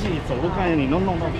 自己走路看下，你能弄到没？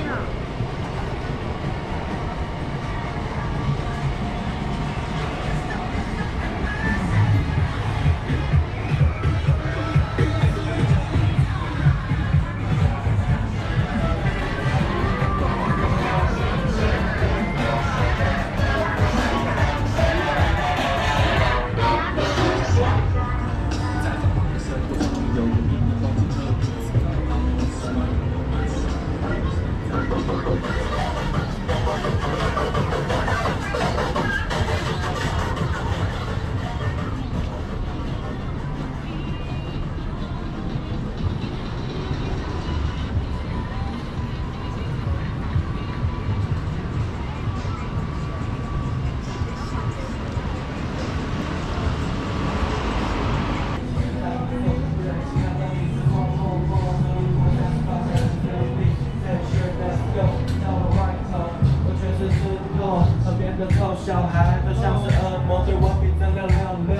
个臭小孩，都像是恶魔，对我比那个亮丽。